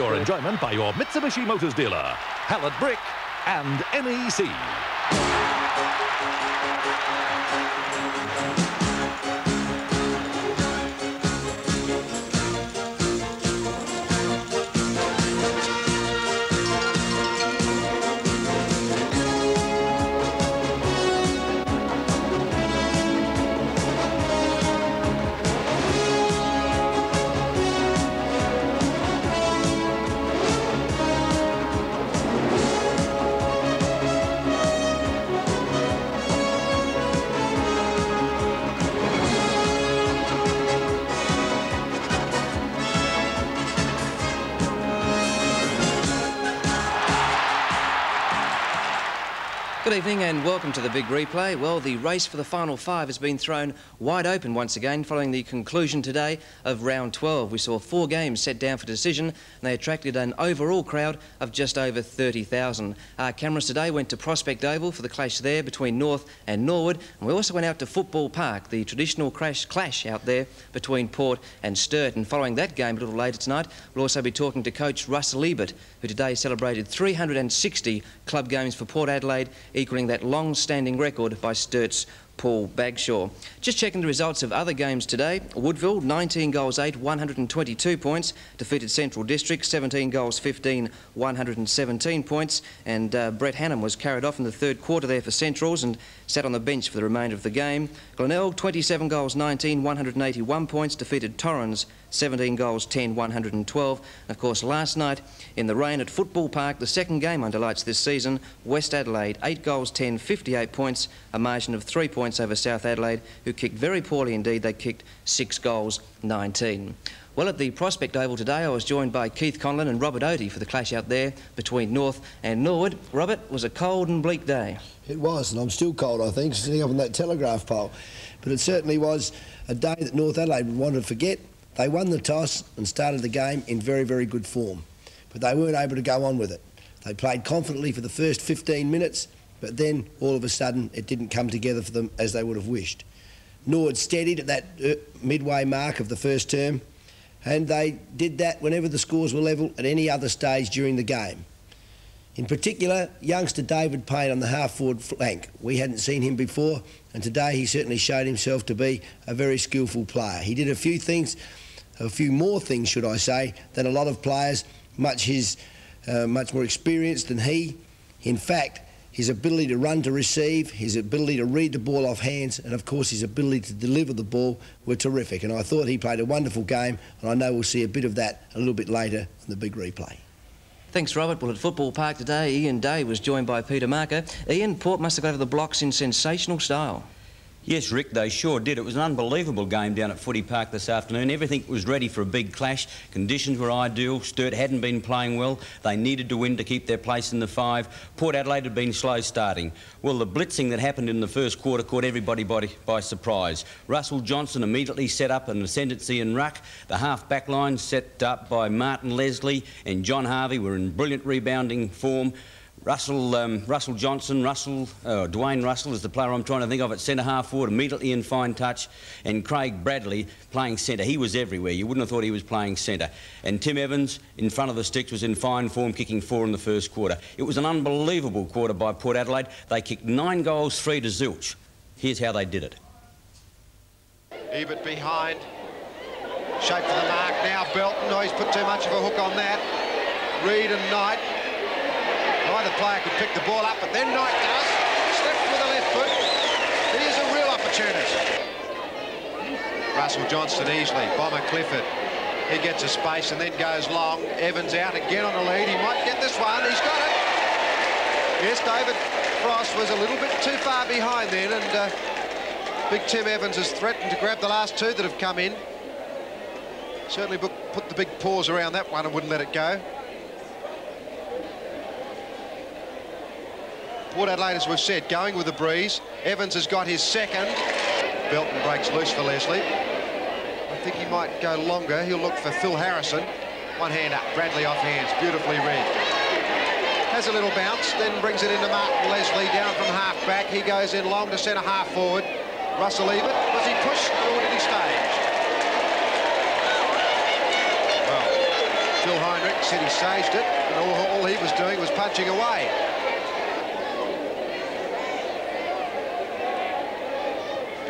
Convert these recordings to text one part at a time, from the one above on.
your enjoyment by your Mitsubishi Motors dealer, Hallett Brick and NEC. Good evening and welcome to the big replay. Well, the race for the final five has been thrown wide open once again following the conclusion today of round 12. We saw four games set down for decision and they attracted an overall crowd of just over 30,000. Our cameras today went to Prospect Oval for the clash there between North and Norwood and we also went out to Football Park, the traditional crash, clash out there between Port and Sturt. And following that game a little later tonight, we'll also be talking to coach Russell Ebert, who today celebrated 360 club games for Port Adelaide equalling that long-standing record by Sturt's Paul Bagshaw. Just checking the results of other games today. Woodville, 19 goals 8, 122 points. Defeated Central District, 17 goals 15, 117 points. And uh, Brett Hannam was carried off in the third quarter there for Centrals and sat on the bench for the remainder of the game. Glenelg, 27 goals 19, 181 points. Defeated Torrens, 17 goals 10, 112. And of course, last night in the rain at Football Park, the second game under lights this season, West Adelaide, 8 goals 10, 58 points, a margin of 3 points over South Adelaide, who kicked very poorly indeed. They kicked 6 goals 19. Well, at the Prospect Oval today, I was joined by Keith Conlon and Robert Oatey for the clash out there between North and Norwood. Robert, was a cold and bleak day. It was, and I'm still cold, I think, sitting up on that telegraph pole. But it certainly was a day that North Adelaide would want to forget. They won the toss and started the game in very, very good form. But they weren't able to go on with it. They played confidently for the first 15 minutes, but then all of a sudden it didn't come together for them as they would have wished. Norwood steadied at that uh, midway mark of the first term, and they did that whenever the scores were level at any other stage during the game. In particular, youngster David Payne on the half forward flank. We hadn't seen him before, and today he certainly showed himself to be a very skillful player. He did a few things, a few more things, should I say, than a lot of players, much his, uh, much more experienced than he. In fact, his ability to run to receive, his ability to read the ball off hands, and of course his ability to deliver the ball were terrific. And I thought he played a wonderful game, and I know we'll see a bit of that a little bit later in the big replay. Thanks, Robert. Well, at Football Park today, Ian Day was joined by Peter Marker. Ian, Port must have got over the blocks in sensational style. Yes, Rick, they sure did. It was an unbelievable game down at Footy Park this afternoon. Everything was ready for a big clash. Conditions were ideal. Sturt hadn't been playing well. They needed to win to keep their place in the five. Port Adelaide had been slow starting. Well, the blitzing that happened in the first quarter caught everybody by, by surprise. Russell Johnson immediately set up an ascendancy in ruck. The half back line set up by Martin Leslie and John Harvey were in brilliant rebounding form. Russell, um, Russell Johnson, Russell, uh, Dwayne Russell is the player I'm trying to think of at centre half forward, immediately in fine touch, and Craig Bradley playing centre. He was everywhere. You wouldn't have thought he was playing centre. And Tim Evans in front of the sticks was in fine form, kicking four in the first quarter. It was an unbelievable quarter by Port Adelaide. They kicked nine goals, three to zilch. Here's how they did it. Ebert behind. Shape for the mark now. Belton. Oh, he's put too much of a hook on that. Reed and Knight Either player could pick the ball up, but then Knight does. Steps with the left foot. He is a real opportunist. Russell Johnston easily. Bomber Clifford. He gets a space and then goes long. Evans out again on the lead. He might get this one. He's got it. Yes, David Frost was a little bit too far behind then, and uh, Big Tim Evans has threatened to grab the last two that have come in. Certainly put the big paws around that one and wouldn't let it go. Port Adelaide, as we've said, going with the breeze. Evans has got his second. Belton breaks loose for Leslie. I think he might go longer. He'll look for Phil Harrison. One hand up, Bradley off hands, beautifully read. Has a little bounce, then brings it into Martin Leslie down from half back. He goes in long to centre half forward. Russell Ebert, was he pushed or did he stage? Well, Phil Heinrich said he saged it, and all, all he was doing was punching away.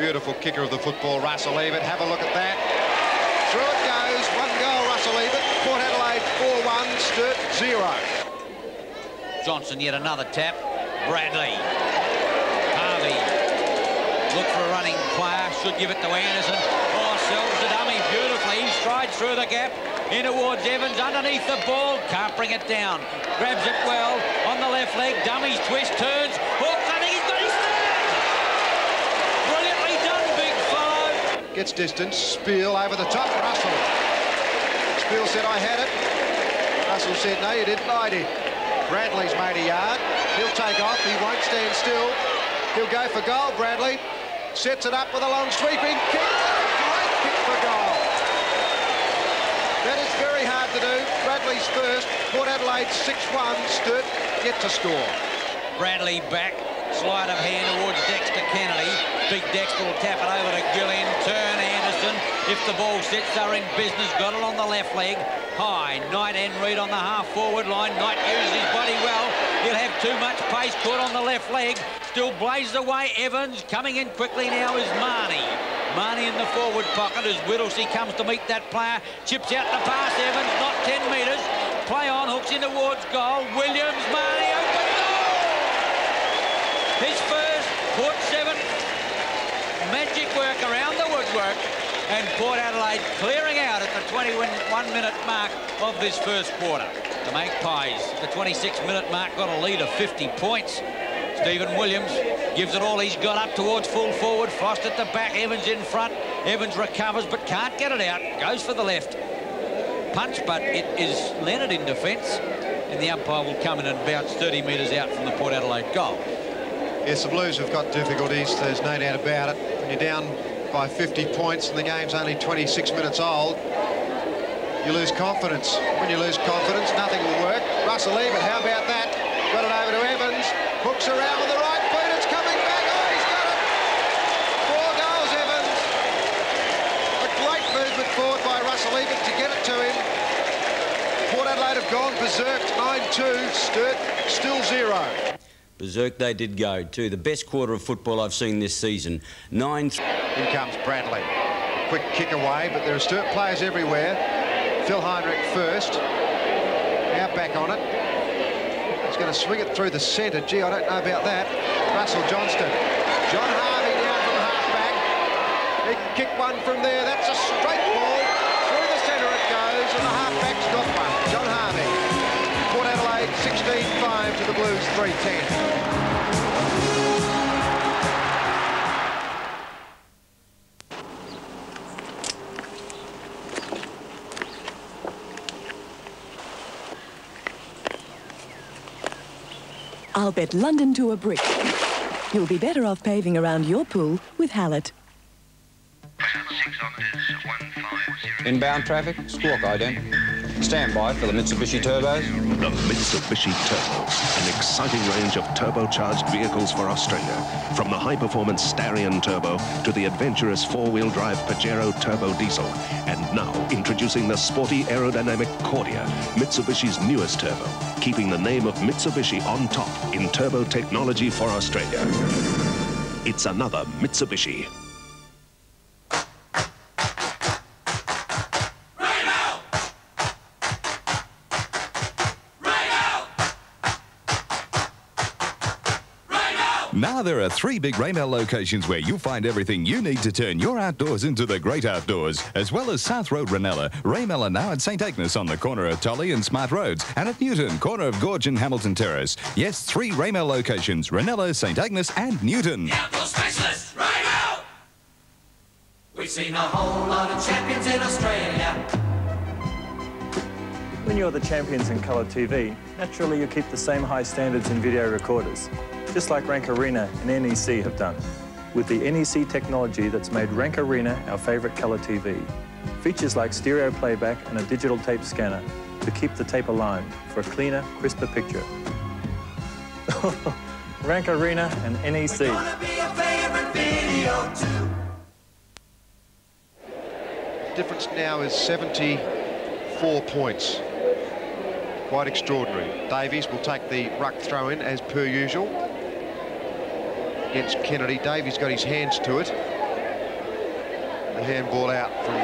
Beautiful kicker of the football, Russell Ebert. Have a look at that. Through it goes. One goal, Russell Ebert. Port Adelaide 4-1, Sturt 0. Johnson yet another tap. Bradley. Harvey. Look for a running player. Should give it to Anderson. Oh, sells the dummy beautifully. He strides through the gap. In towards Evans. Underneath the ball. Can't bring it down. Grabs it well. On the left leg. Dummies twist. Turns. Hooks. I think he's got his third. Brilliantly done, big fellow. Gets distance. Spiel over the top. Russell. Spiel said, I had it. Russell said, no, you didn't. I did. Bradley's made a yard. He'll take off. He won't stand still. He'll go for goal, Bradley. Sets it up with a long sweeping kick. Great kick for goal. That is very hard to do. Bradley's first. Port Adelaide 6-1. Sturt yet to score. Bradley back. Slide of hand towards Dexter Kennedy. Big Dexter will tap it over to Gillian. Turn Anderson. If the ball sits, they're in business. Got it on the left leg. High. Knight and Reid on the half-forward line. Knight uses his body well. He'll have too much pace caught on the left leg. Still blazes away. Evans coming in quickly now is Marnie. Marnie in the forward pocket as Whittlesey comes to meet that player. Chips out the pass. Evans, not 10 metres. Play on, hooks in towards goal. Williams, Marnie! His first, Port seven. Magic work around the woodwork. And Port Adelaide clearing out at the 21-minute mark of this first quarter. The Magpies, the 26-minute mark, got a lead of 50 points. Stephen Williams gives it all he's got up towards full forward. Frost at the back, Evans in front. Evans recovers but can't get it out. Goes for the left. Punch, but it is Leonard in defence. And the umpire will come in and bounce 30 metres out from the Port Adelaide goal. Yes, the Blues have got difficulties. There's no doubt about it. When you're down by 50 points and the game's only 26 minutes old, you lose confidence. When you lose confidence, nothing will work. Russell Ebert, how about that? Got it over to Evans. Hooks around with the right foot. It's coming back. Oh, he's got it. Four goals, Evans. A great movement forward by Russell Ebert to get it to him. Port Adelaide have gone berserk. 9-2. Sturt still zero. Berserk they did go too. The best quarter of football I've seen this season. Nine. In comes Bradley. Quick kick away, but there are Sturt players everywhere. Phil Heinrich first. Now back on it. He's going to swing it through the centre. Gee, I don't know about that. Russell Johnston. John Harvey down from half-back. He can kick one from there. That's a straight to the Blues 3-10. I'll bet London to a brick. You'll be better off paving around your pool with Hallett. Inbound traffic, squawk ident. Stand by for the Mitsubishi Turbos. The Mitsubishi Turbos, an exciting range of turbocharged vehicles for Australia. From the high-performance Starion Turbo to the adventurous four-wheel drive Pajero Turbo Diesel. And now introducing the sporty aerodynamic Cordia, Mitsubishi's newest turbo, keeping the name of Mitsubishi on top in turbo technology for Australia. It's another Mitsubishi. Now there are three big Raymel locations where you'll find everything you need to turn your outdoors into the great outdoors. As well as South Road Ranella, Raymel are now at St Agnes on the corner of Tolley and Smart Roads, and at Newton, corner of Gorge and Hamilton Terrace. Yes, three Raymel locations, Ranella, St Agnes and Newton. Outdoor specialist, right out! We've seen a whole lot of champions in Australia. When you're the champions in colour TV, naturally you keep the same high standards in video recorders, just like Rank Arena and NEC have done, with the NEC technology that's made Rank Arena our favourite colour TV. Features like stereo playback and a digital tape scanner to keep the tape aligned for a cleaner, crisper picture. Rank Arena and NEC. Gonna be a favourite video too. difference now is 74 points. Quite extraordinary. Davies will take the ruck throw in as per usual. Against Kennedy. Davies got his hands to it. The handball out from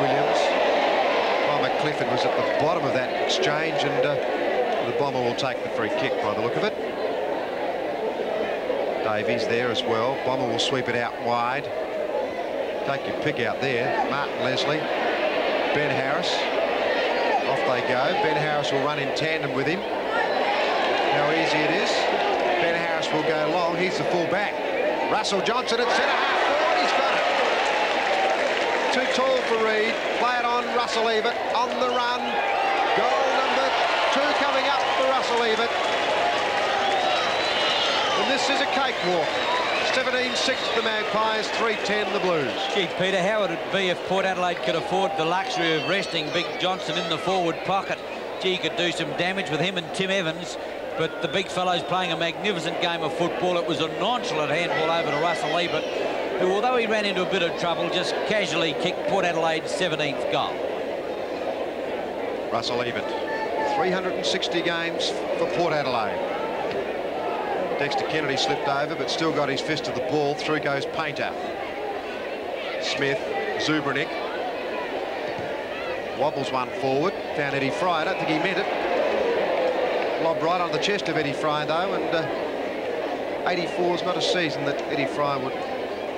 Williams. Bomber Clifford was at the bottom of that exchange and uh, the bomber will take the free kick by the look of it. Davies there as well. Bomber will sweep it out wide. Take your pick out there. Martin Leslie. Ben Harris. Off they go. Ben Harris will run in tandem with him. How easy it is. Ben Harris will go long. He's the fullback. Russell Johnson at centre half forward. He's got it. Too tall for Reed. Play it on Russell Ebert. On the run. Goal number two coming up for Russell Ebert. And this is a cakewalk. 17-6 the Magpies, 3-10 the Blues. Gee, Peter, how would it be if Port Adelaide could afford the luxury of resting Big Johnson in the forward pocket? Gee, could do some damage with him and Tim Evans, but the big fellow's playing a magnificent game of football. It was a nonchalant handball over to Russell Ebert, who, although he ran into a bit of trouble, just casually kicked Port Adelaide's 17th goal. Russell Ebert, 360 games for Port Adelaide. Dexter Kennedy slipped over, but still got his fist to the ball. Through goes Painter. Smith, Zubrynik. Wobbles one forward. Found Eddie Fry. I don't think he meant it. Lobbed right on the chest of Eddie Fry, though, and uh, 84 is not a season that Eddie Fry would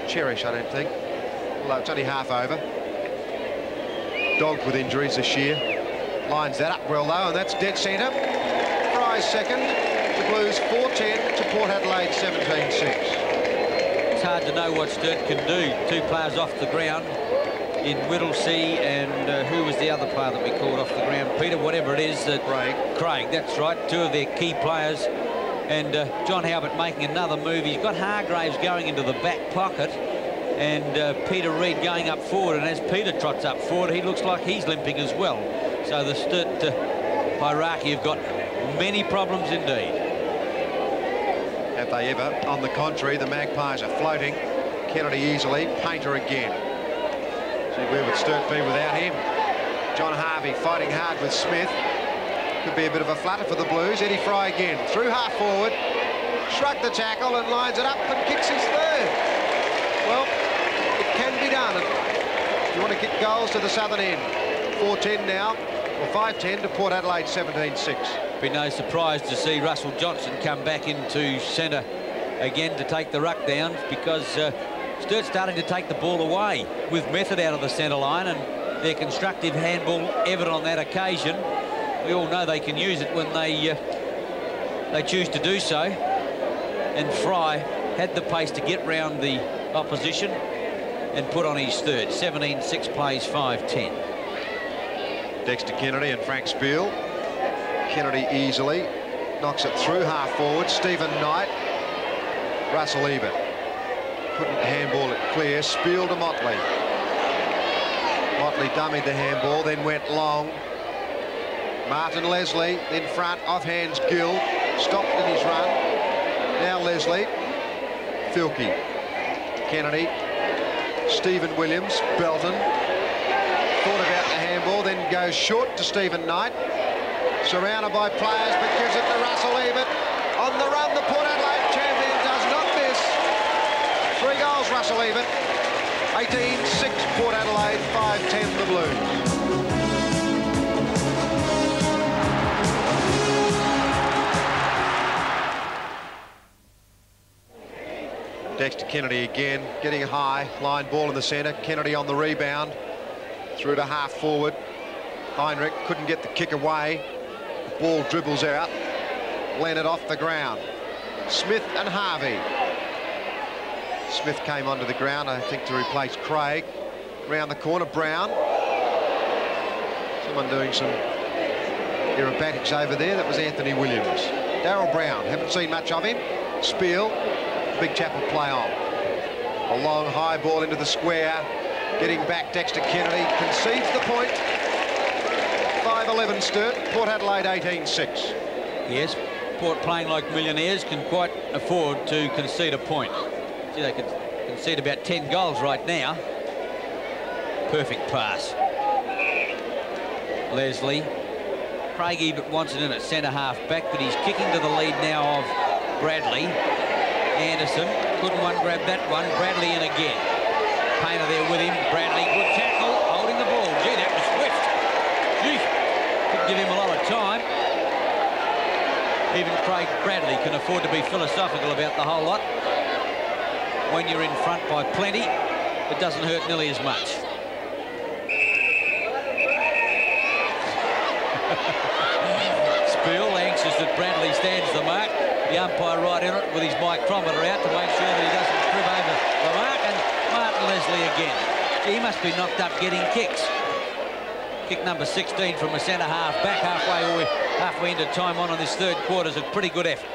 cherish, I don't think. Although it's only half over. Dogged with injuries this year. Lines that up well, though, and that's dead centre. Fry's second. The Blues 4-10 to Port Adelaide 17-6. It's hard to know what Sturt can do. Two players off the ground in Whittlesea and uh, who was the other player that we called off the ground? Peter, whatever it is. That Craig. Craig, that's right. Two of their key players. And uh, John Halbert making another move. He's got Hargraves going into the back pocket and uh, Peter Reid going up forward. And as Peter trots up forward, he looks like he's limping as well. So the Sturt uh, hierarchy have got many problems indeed. Have they ever? On the contrary, the Magpies are floating. Kennedy easily. Painter again. Where would Sturt be without him? John Harvey fighting hard with Smith. Could be a bit of a flutter for the Blues. Eddie Fry again. Through half forward. Shrugged the tackle and lines it up and kicks his third. Well, it can be done. You want to kick goals to the southern end. 4-10 now. Or 5-10 to Port Adelaide 17-6. Be no surprise to see Russell Johnson come back into centre again to take the ruck down because uh, Sturt's starting to take the ball away with method out of the centre line and their constructive handball evident on that occasion. We all know they can use it when they uh, they choose to do so. And Fry had the pace to get round the opposition and put on his third. 17-6 plays 5-10. Dexter Kennedy and Frank Spiel. Kennedy easily knocks it through half forward. Stephen Knight. Russell Ebert. Couldn't handball it clear. Spiel to Motley. Motley dummied the handball, then went long. Martin Leslie in front, off hands Gill. Stopped in his run. Now Leslie. Filkey. Kennedy. Stephen Williams. Belton. Thought about the handball, then goes short to Stephen Knight. Surrounded by players, but gives it to Russell Ebert. On the run, the Adelaide champion does not miss. Russell Ebert. 18-6 Port Adelaide, 5-10 the Blues. Dexter Kennedy again, getting high. Line ball in the centre. Kennedy on the rebound. Through to half forward. Heinrich couldn't get the kick away. Ball dribbles out. Leonard off the ground. Smith and Harvey. Smith came onto the ground, I think, to replace Craig. Round the corner, Brown. Someone doing some aerobatics over there. That was Anthony Williams. Daryl Brown, haven't seen much of him. Spiel, big chap will play on. A long high ball into the square. Getting back, Dexter Kennedy concedes the point. 5-11 Sturt, Port Adelaide 18-6. Yes, Port playing like millionaires can quite afford to concede a point. See, they could concede about 10 goals right now. Perfect pass. Leslie Craig Ebert wants it in at centre half back, but he's kicking to the lead now of Bradley. Anderson couldn't one grab that one. Bradley in again. Painter there with him. Bradley, good tackle, holding the ball. Gee, that was swift. Gee, didn't give him a lot of time. Even Craig Bradley can afford to be philosophical about the whole lot. When you're in front by plenty, it doesn't hurt nearly as much. Spiel anxious that Bradley stands the mark. The umpire right in it with his micrometer out to make sure that he doesn't trip over the mark. And Martin Leslie again. He must be knocked up getting kicks. Kick number 16 from a centre half back halfway halfway into time on in this third quarter is a pretty good effort.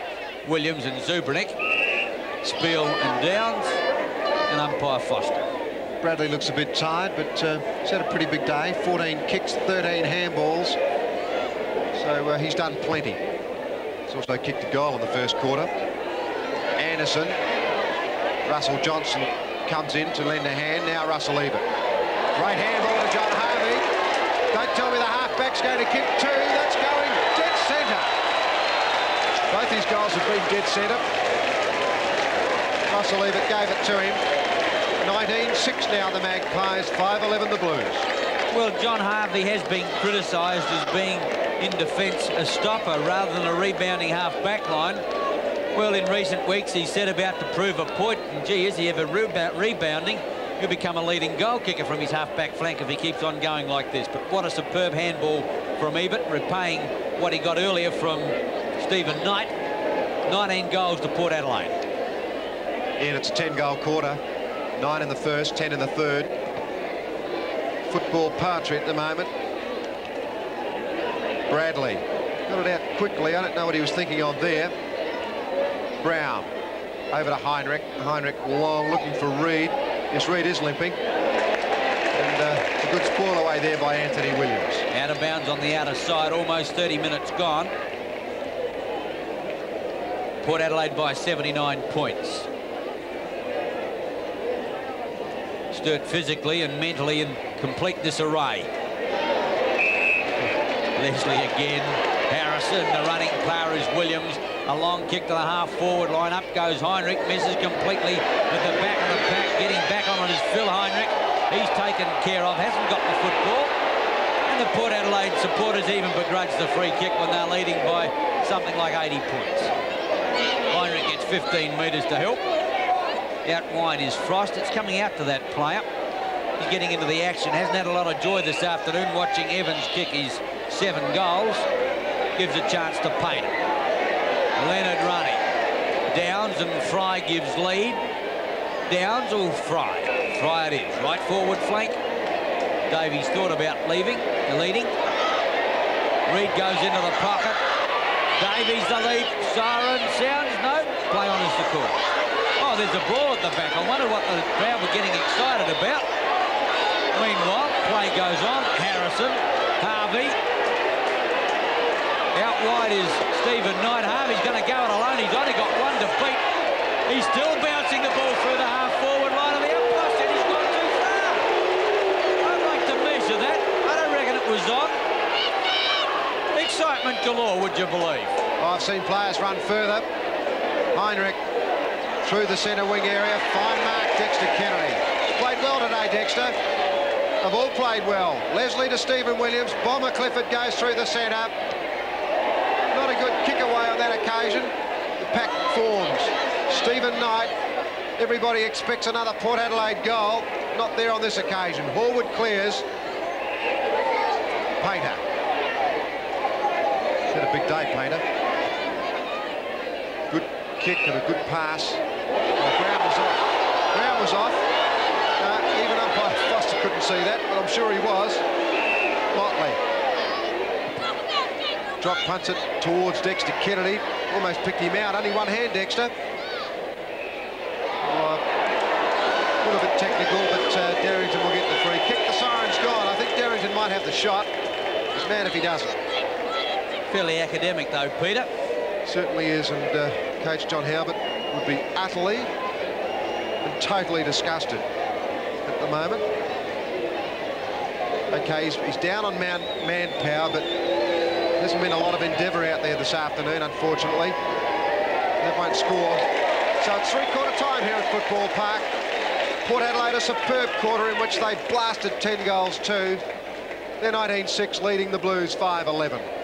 Williams and Zubrynik. Spiel and Downs and umpire Foster. Bradley looks a bit tired, but uh, he's had a pretty big day. 14 kicks, 13 handballs. So uh, he's done plenty. He's also kicked a goal in the first quarter. Anderson. Russell Johnson comes in to lend a hand. Now Russell Ebert. Great handball to John Harvey. Don't tell me the halfback's going to kick two. That's going dead centre. Both these goals have been dead centre. Russell Ebert gave it to him. 19-6 now the Magpies, 5-11 the Blues. Well, John Harvey has been criticised as being in defence a stopper rather than a rebounding half-back line. Well, in recent weeks, he set about to prove a point, and gee, is he ever rebounding? He'll become a leading goal kicker from his half-back flank if he keeps on going like this. But what a superb handball from Ebert, repaying what he got earlier from Stephen Knight. 19 goals to Port Adelaide. And it's a 10-goal quarter. Nine in the first, 10 in the third. Football poetry at the moment. Bradley got it out quickly. I don't know what he was thinking of there. Brown over to Heinrich. Heinrich long looking for Reid. Yes, Reid is limping. And uh, a good spoil away there by Anthony Williams. Out of bounds on the outer side, almost 30 minutes gone. Port Adelaide by 79 points. Sturt physically and mentally in complete disarray. Leslie again. Harrison, the running player is Williams. A long kick to the half-forward line. Up goes Heinrich. Misses completely with the back of the pack. Getting back on it is Phil Heinrich. He's taken care of. Hasn't got the football. And the Port Adelaide supporters even begrudge the free kick when they're leading by something like 80 points. Heinrich gets 15 metres to help. Out wide is Frost. It's coming out to that player. He's getting into the action. Hasn't had a lot of joy this afternoon watching Evans kick his seven goals. Gives a chance to paint. Leonard running. Downs and Fry gives lead. Downs or Fry? Fry it is. Right forward flank. Davies thought about leaving, leading. Reed goes into the pocket. Davies the lead. Siren sounds. No. Play on as the call. There's a brawl at the back. I wonder what the crowd were getting excited about. Meanwhile, play goes on. Harrison, Harvey. Out wide is Stephen Knight. Harvey's going to go it alone. He's only got one defeat. He's still bouncing the ball through the half-forward line of the outpost, and he's gone too far. I'd like to measure that. I don't reckon it was on. Excitement galore, would you believe? I've seen players run further. Heinrich through the centre wing area. Fine mark, Dexter Kennedy. Played well today, Dexter. Have all played well. Leslie to Stephen Williams. Bomber Clifford goes through the centre. Not a good kick away on that occasion. The pack forms. Stephen Knight. Everybody expects another Port Adelaide goal. Not there on this occasion. Horwood clears. Painter. Had a big day, Painter. Good kick and a good pass. Oh, Brown was off. Brown was off. Uh, even umpire Foster couldn't see that, but I'm sure he was. Motley. Drop punts it towards Dexter Kennedy. Almost picked him out. Only one hand, Dexter. Oh, a little bit technical, but uh, Derrington will get the free kick. The siren's gone. I think Derrington might have the shot. He's mad if he doesn't. Fairly academic, though, Peter. Certainly is, and uh, Coach John Halbert would be utterly and totally disgusted at the moment. Okay, he's, he's down on man, manpower, but there Hasn't been a lot of endeavour out there this afternoon, unfortunately. That won't score. So it's three-quarter time here at Football Park. Port Adelaide a superb quarter in which they blasted 10 goals too. They're 19-6 leading the Blues 5-11.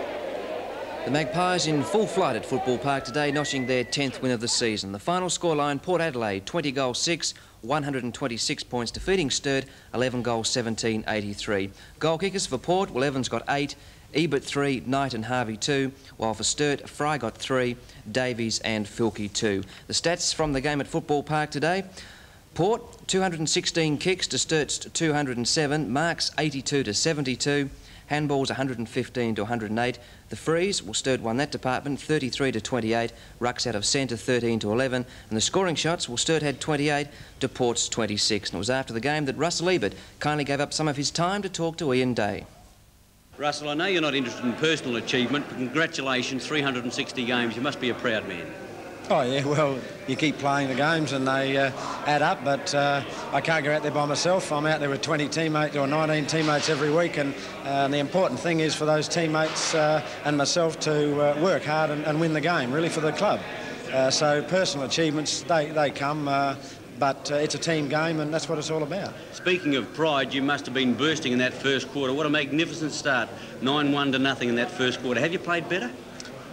The Magpies in full flight at Football Park today, notching their 10th win of the season. The final scoreline, Port Adelaide 20 goals 6, 126 points, defeating Sturt 11 goals 17, 83. Goal kickers for Port, well Evans got 8, Ebert 3, Knight and Harvey 2, while for Sturt, Fry got 3, Davies and Filkey 2. The stats from the game at Football Park today, Port 216 kicks to Sturt's 207, marks 82 to 72, handballs 115 to 108. The frees, well, Sturt won that department 33 to 28, rucks out of centre 13 to 11, and the scoring shots, well, Sturt had 28 to Port's 26. And it was after the game that Russell Ebert kindly gave up some of his time to talk to Ian Day. Russell, I know you're not interested in personal achievement, but congratulations, 360 games. You must be a proud man. Oh, yeah, well, you keep playing the games and they uh, add up, but uh, I can't go out there by myself. I'm out there with 20 teammates or 19 teammates every week, and, uh, the important thing is for those teammates uh, and myself to uh, work hard and, and, win the game, really, for the club. Uh, so personal achievements, they, they come, but it's a team game, and that's what it's all about. Speaking of pride, you must have been bursting in that first quarter. What a magnificent start. 9-1 to nothing in that first quarter. Have you played better?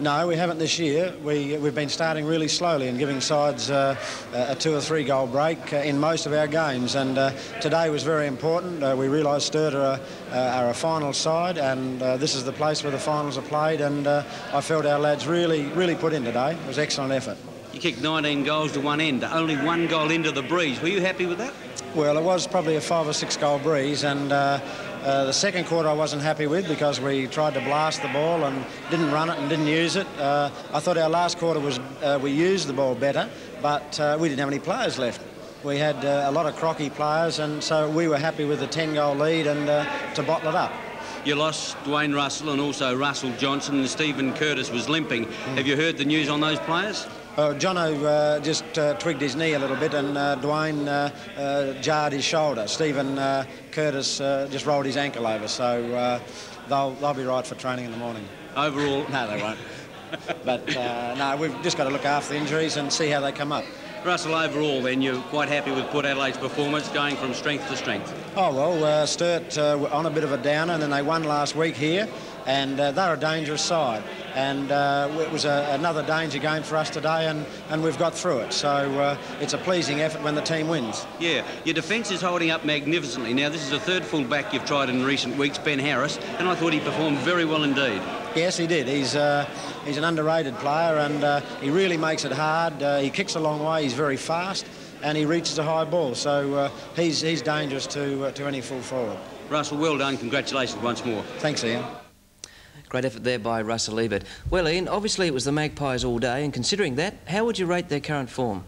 No, we haven't this year. We, we've been starting really slowly and giving sides uh, a two or three goal break uh, in most of our games. And uh, today was very important. Uh, we realised Sturt are, uh, are, a final side, and uh, this is the place where the finals are played. And I felt our lads really, really put in today. It was excellent effort. You kicked 19 goals to one end, only one goal into the breeze. Were you happy with that? Well, it was probably a five or six goal breeze, and uh, the second quarter I wasn't happy with because we tried to blast the ball and didn't run it and didn't use it. Uh, I thought our last quarter was uh, we used the ball better, but uh, we didn't have any players left. We had uh, a lot of crocky players, and so we were happy with the 10-goal lead and to bottle it up. You lost Dwayne Russell and also Russell Johnson, and Stephen Curtis was limping. Mm. Have you heard the news on those players? Uh, Jono uh, just uh, twigged his knee a little bit and uh, Dwayne uh, uh, jarred his shoulder. Stephen Curtis just rolled his ankle over, so they'll, they'll be right for training in the morning. Overall? No, they won't. but no, we've just got to look after the injuries and see how they come up. Russell, overall, then, you're quite happy with Port Adelaide's performance going from strength to strength? Oh, well, uh, Sturt uh, on a bit of a downer, and then they won last week here and uh, they're a dangerous side. And uh, it was a, another danger game for us today, and, and we've got through it. So uh, it's a pleasing effort when the team wins. Yeah, your defence is holding up magnificently. Now, this is the third full-back you've tried in recent weeks, Ben Harris, and I thought he performed very well indeed. Yes, he did. He's uh, he's an underrated player, and uh, he really makes it hard. Uh, he kicks a long way. He's very fast, and he reaches a high ball. So he's he's dangerous to to any full forward. Russell, well done. Congratulations once more. Thanks, Ian. Great effort there by Russell Ebert. Well, Ian, obviously it was the Magpies all day, and considering that, how would you rate their current form?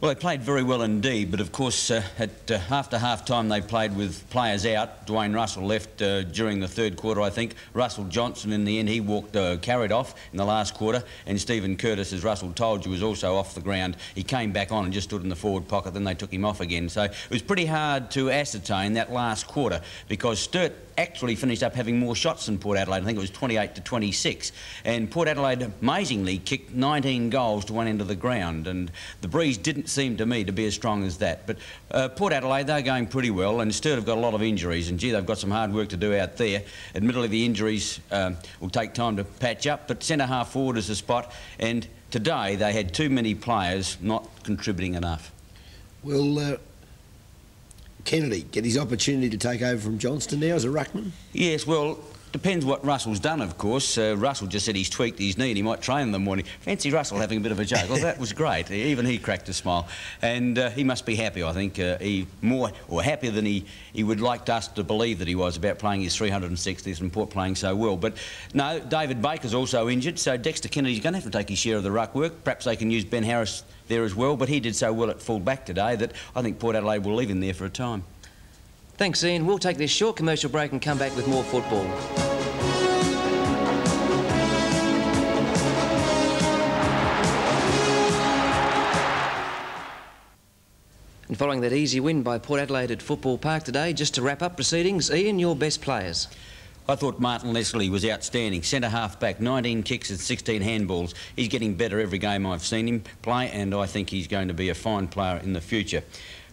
Well, they played very well indeed, but of course, uh, at uh, after half time, they played with players out. Dwayne Russell left uh, during the third quarter, I think. Russell Johnson, in the end, he walked, uh, carried off in the last quarter. And Stephen Curtis, as Russell told you, was also off the ground. He came back on and just stood in the forward pocket, then they took him off again. So it was pretty hard to ascertain that last quarter because Sturt actually finished up having more shots than Port Adelaide. I think it was 28 to 26. And Port Adelaide amazingly kicked 19 goals to one end of the ground. And the breeze didn't seem to me to be as strong as that. But uh, Port Adelaide, they're going pretty well. And Sturt have got a lot of injuries. And gee, they've got some hard work to do out there. Admittedly, the injuries um, will take time to patch up. But centre half forward is a spot. And today they had too many players not contributing enough. Well, uh Kennedy get his opportunity to take over from Johnston now as a ruckman? Yes, well, depends what Russell's done, of course. Uh, Russell just said he's tweaked his knee and he might train in the morning. Fancy Russell having a bit of a joke. Well, that was great. Even he cracked a smile. And uh, he must be happy, I think. Uh, he more or happier than he, he would like us to believe that he was about playing his 360th and Port playing so well. But no, David Baker's also injured, so Dexter Kennedy's going to have to take his share of the ruck work. Perhaps they can use Ben Harris there as well, but he did so well at full back today that I think Port Adelaide will leave him there for a time. Thanks, Ian. We'll take this short commercial break and come back with more football. And following that easy win by Port Adelaide at Football Park today, just to wrap up proceedings, Ian, your best players. I thought Martin Leslie was outstanding. Centre half back, 19 kicks and 16 handballs. He's getting better every game I've seen him play, and I think he's going to be a fine player in the future.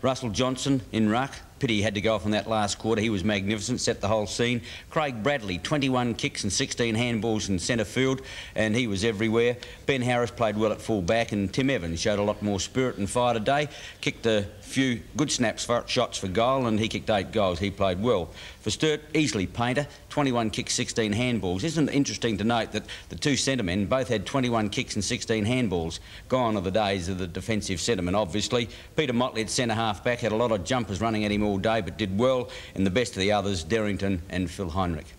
Russell Johnson in ruck. Pity he had to go off in that last quarter. He was magnificent, set the whole scene. Craig Bradley, 21 kicks and 16 handballs in centre field, and he was everywhere. Ben Harris played well at full back, and Tim Evans showed a lot more spirit and fire today. Kicked a few good snaps for shots for goal, and he kicked eight goals. He played well. For Sturt, easily Painter, 21 kicks, 16 handballs. Isn't it interesting to note that the two centremen both had 21 kicks and 16 handballs? Gone are the days of the defensive centremen, obviously. Peter Motley at centre half back had a lot of jumpers running at him all day, but did well. in the best of the others, Derrington and Phil Heinrich.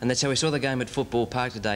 And that's how we saw the game at Football Park today.